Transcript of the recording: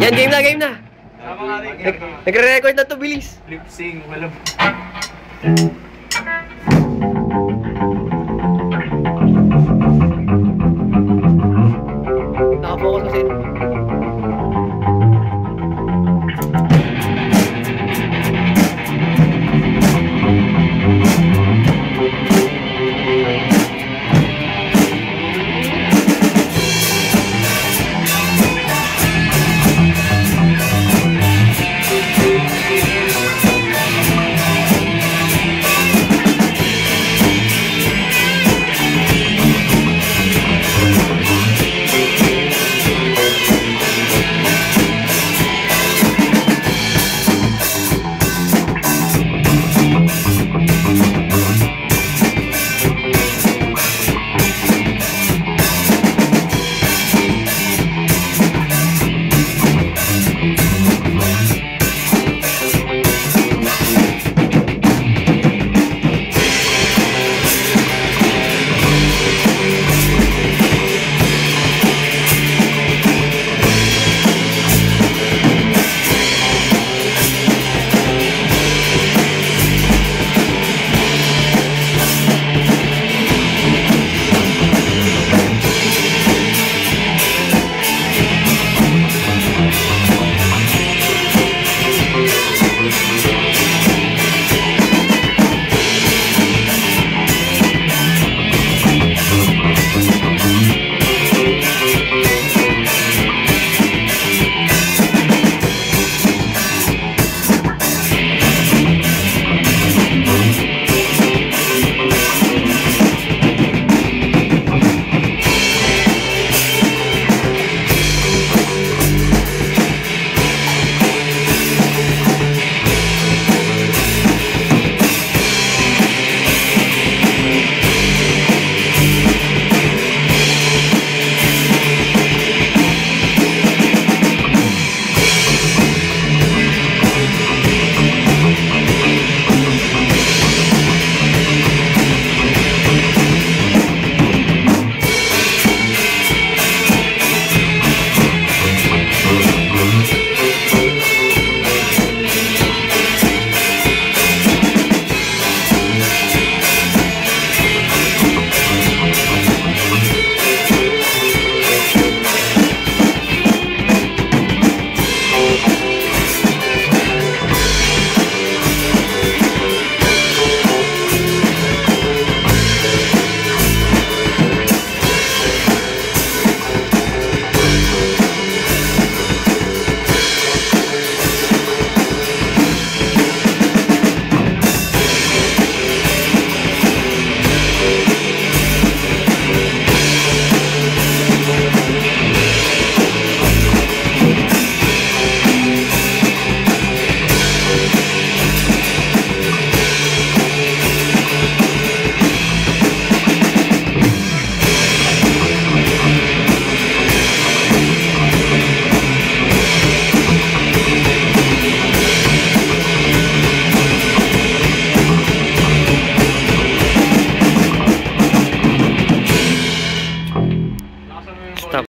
Yan, game na, game na. Tama nga rin. Nag- Nagre-record na to, bilis. Lip sync, walang...